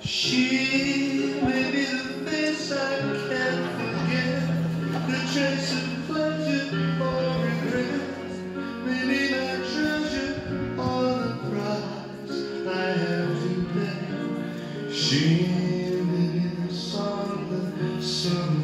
She may be the face I can't forget, the trace of pleasure or regret, maybe my treasure or the price I have to pay. She may be the song that summer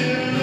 to